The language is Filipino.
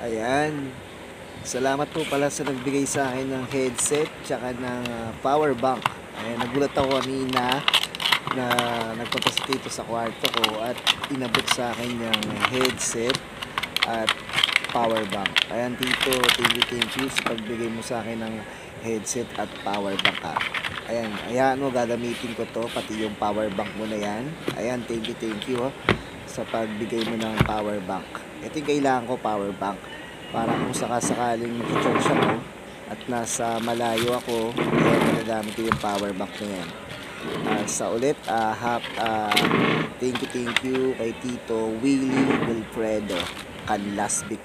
Ayan. Salamat po pala sa nagbigay sa akin ng headset tsaka ng ah, power bank. Ayan, nagulat ako kanina na nagpunta si Tito sa kwarto ko at inabot sa akin yung headset at power bank. Ayan Tito, thank you, thank you sa pagbigay mo sa akin ng headset at power bank ha. Ayan, ayan mo, gagamitin ko to, pati yung power bank mo na yan. Ayan, thank you, thank you ha, sa pagbigay mo ng power bank. Ito yung kailangan ko, power bank. Para kung sakasakaling mag-charge ako at nasa malayo ako, ayan, magagamit ko yung power bank na yan. Ah, sa ulit, ah, hap, ah, thank you, thank you kay Tito Willie Wilfredo Canlasbic